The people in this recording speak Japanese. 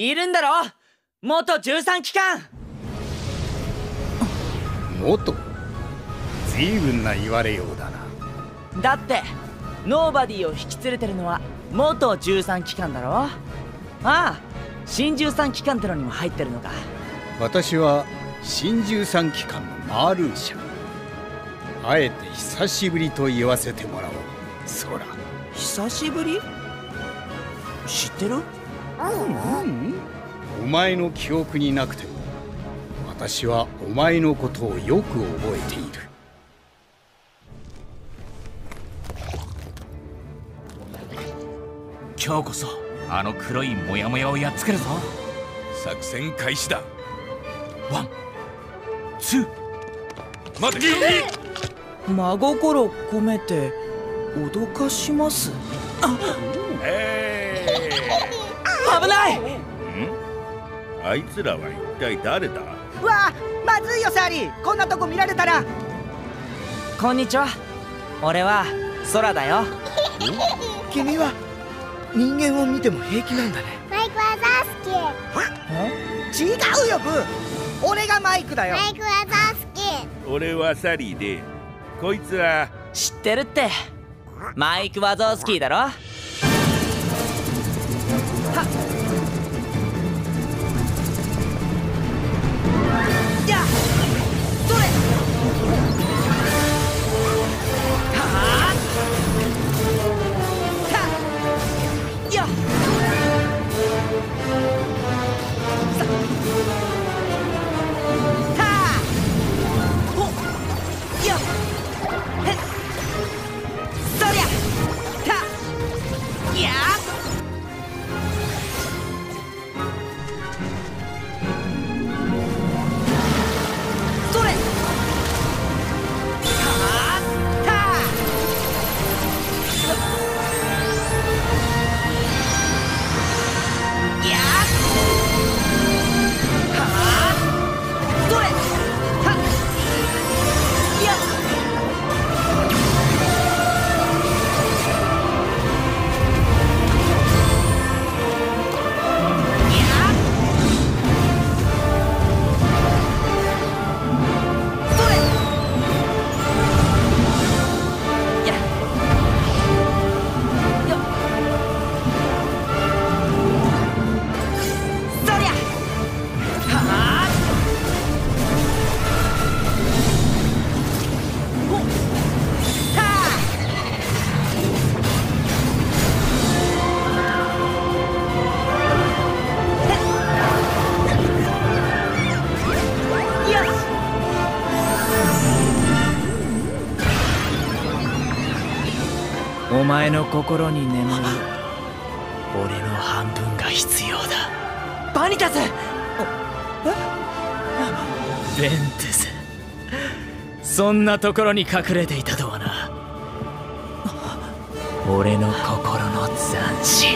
いるんだろ？元13機関。元随分な言われようだな。だってノーバディを引き連れてるのは元13機関だろ？ああ新13機関ってのにも入ってるのか。私は新13機関のマールーシャ。あえて久しぶりと言わせてもらおう。そら久しぶり？知ってる？うんお前の記憶になくても私はお前のことをよく覚えている。今日こそあの黒いモヤモヤをやっつけるぞ。作戦開始だ。ワンツー。待て真心込めて脅かします。え危ない。ー、あいつらは一体誰だ？うわまずいよサーリー。こんなとこ見られたら。こんにちは。俺は空だよ。君は人間を見ても平気なんだね。マイク・ワザースキー違うよブー。俺がマイクだよ。マイク・ワザースキー俺はサリーでこいつは知ってるって。マイク・ワゾースキーだろ。はっっお前の心に眠る俺の半分が必要だ。バニタス！ベンテス。そんなところに隠れていたとはな。俺の心の斬新